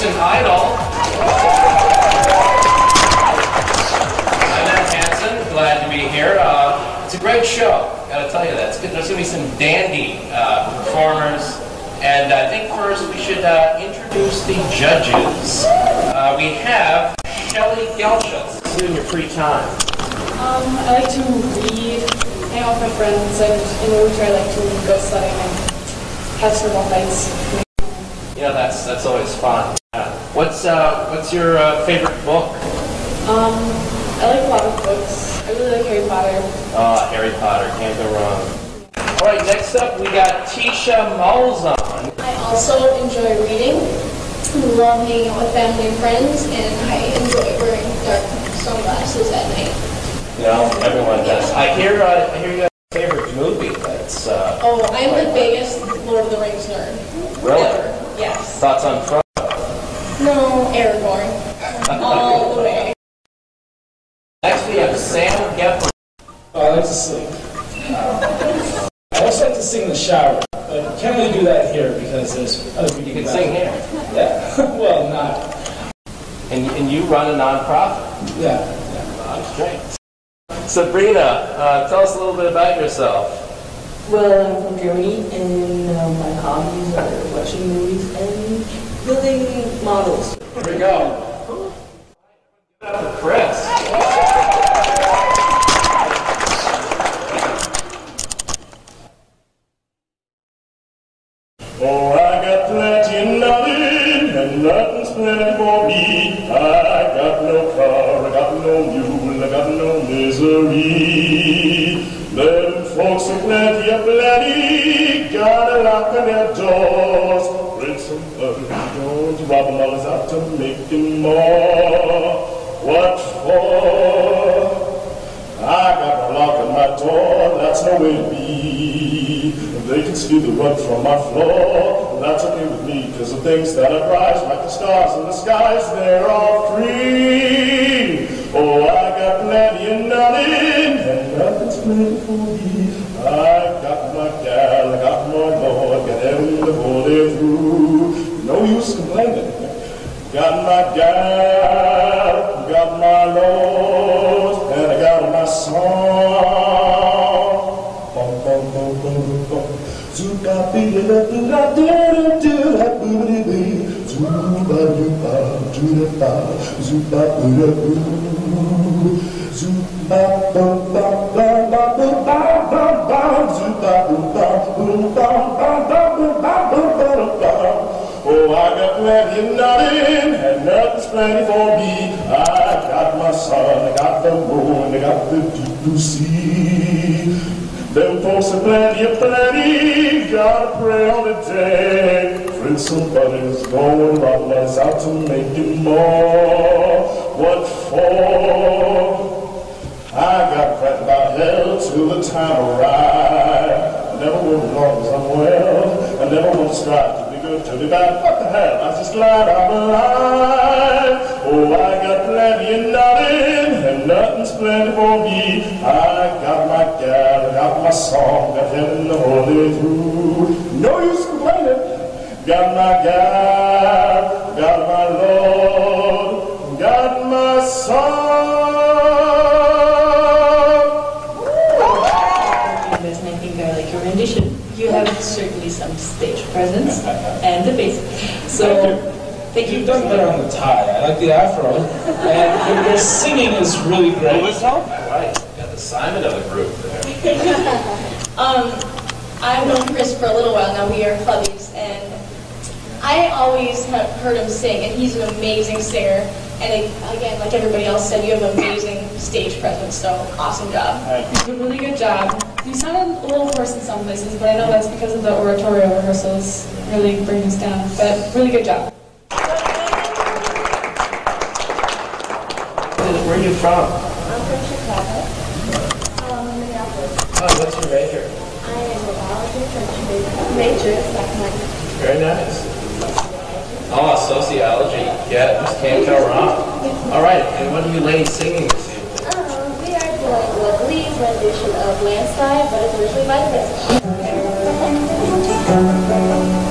called Anderson Idol. I'm Matt Hansen, glad to be here. Uh, it's a great show, gotta tell you that. It's good. There's gonna be some dandy uh, performers. And I think first we should uh, introduce the judges. Uh, we have Shelley Gelschutz. What you in your free time? Um, I like to read, hang out with my friends, and in the winter I like to go sledding and have snowball fights. You know, that's that's always fun. Uh, what's uh, what's your uh, favorite book? Um, I like a lot of books. I really like Harry Potter. Uh, Harry Potter, can't go wrong. All right, next up we got Tisha Malzahn. I also enjoy reading, love hanging out with family and friends, and I enjoy wearing dark sunglasses at night. You know, everyone does. I hear uh, I hear you have a favorite movie. That's uh, Oh, I am the biggest Lord of the Rings nerd. Really? Ever. Yes. Thoughts on Frodo. No, Aragorn. All the way. Next we have Sam Gepper. Oh, I like to sing. I also like to sing in the shower, but can't really do that here because there's other people. You can back. sing here, Yeah. well, not. and and you run a nonprofit. Yeah. yeah. That's great. Sabrina, uh, tell us a little bit about yourself. Well, I'm from Germany, and uh, my hobbies are watching movies and building models. Here we go. Give it up for Oh, I got plenty of nothing, and nothing's plenty for me. I got no car, I got no mule, I got no misery. Of plenty, gotta lock on their doors. Bring somebody, don't rob them all out to make them more. What for? I got a lock on my door, that's way to be. They can steal the rug from my floor, that's okay with me, cause the things that I rise like the stars in the skies, they're all free. Oh, I got plenty of nothing, and nothing's plenty for me. I got my gal, I got my Lord, got it through. No use complaining. Got my gal, got my Lord, and I got my song. Bum, bum, bum, bum, bum. Zoopa dee da doo da doo doo da boo dee dee. Zoopa doo ba doo da ba. Zoopa doo da boo. Zoopa bum plenty for me. I got my sun, I got the moon, I got the deep blue sea. Them folks are plenty of plenty, gotta pray all the day. Friend, somebody's going round us out to make it more. What for? I got frightened about hell till the time arrived. I never as long as I'm well. I never strive to to be bad. What the hell? I'm just glad I'm alive. Oh, I got plenty of nothing, and nothing's plenty for me. I got my gal, I got my song, got heaven hold it through. No use complaining. Got my gal, got my Lord, got my song. Presence and the bass. So, thank you. You've done better on the tie. I like the afro. And your, your singing is really great. Right, got the Simon of the group there. Um, I've known Chris for a little while now. We are clubbies, and I always have heard him sing, and he's an amazing singer. And again, like everybody else said, you have amazing stage presence. So awesome job. You did a really good job. You sounded a little hoarse in some places, but I know that's because of the oratorio rehearsals really bringing us down. But really good job. Where are you from? I'm from Chicago. Um, Minneapolis. Oh, what's your major? I am a biology major. Major. Very nice. Oh, sociology. Yeah, just can't go wrong. All right, and what are you ladies singing this evening? Um, we are doing what Lee's rendition of Landslide, but it's originally by the Misfits.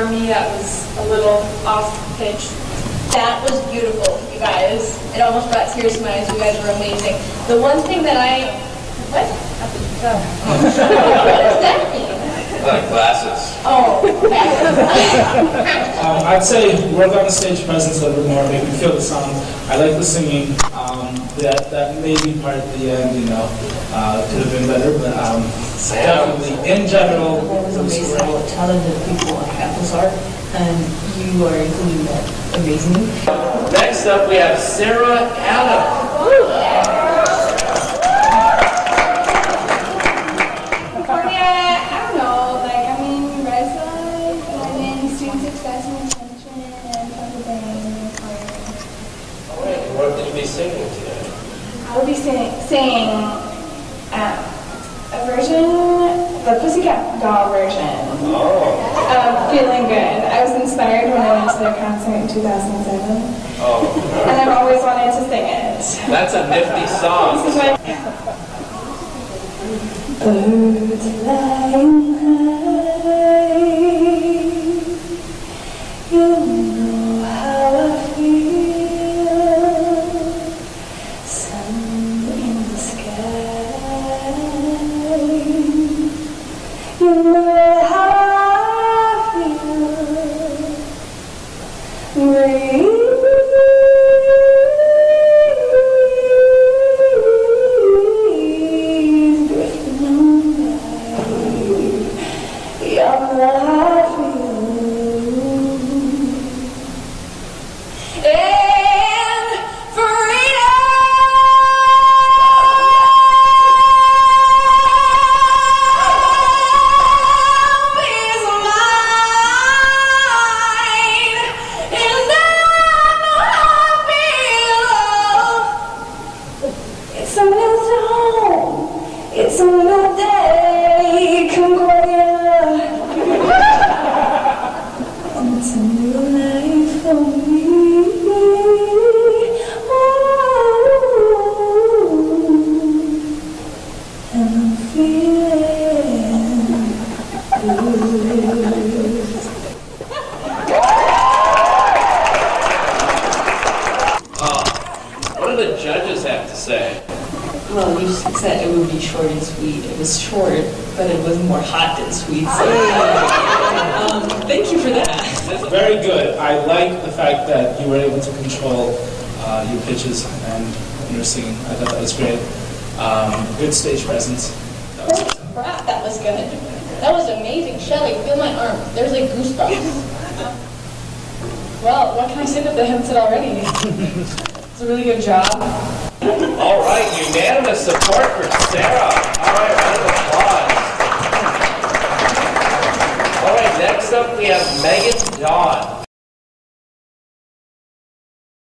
Did me that was a little off pitch. That was beautiful, you guys. It almost brought tears to my eyes. You guys were amazing. The one thing that I... What? what does that mean? Like glasses. Oh. Um, I'd say work on the stage presence a little bit more, make me feel the song. I like the singing. Um, that may be part of the end, you know, uh, could have been better, but um, definitely in general, That was it was amazing, how talented people on campus are, and you are including that Amazing. Next up, we have Sarah Adam. California, I don't know, like, I'm in Reza, and I'm in student success and retention, and everything. All right, what will you be singing today? I will be sing, singing um, a version, the Pussycat Doll version Oh, of Feeling Good. I was inspired when I went to their concert in 2007, oh, and I've always wanted to sing it. that's a nifty song. This is my Birds flying high, Life for me. Ooh, and I'm feeling good. What do the judges have to say? Well, you said it would be short and sweet. It was short, but it was more hot than sweet. So, um, thank you for that. Very good. I like the fact that you were able to control uh, your pitches and your you singing. I thought that was great. Um, good stage presence. That was awesome. Crap, that was good. That was amazing. Shelly, feel my arm. There's like goosebumps. Well, what can I say that they haven't said already? It's a really good job. All right, unanimous support for Sarah. All right, round of applause. All right, next up we have Megan Dawn.